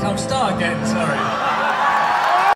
Sounds star again, sorry.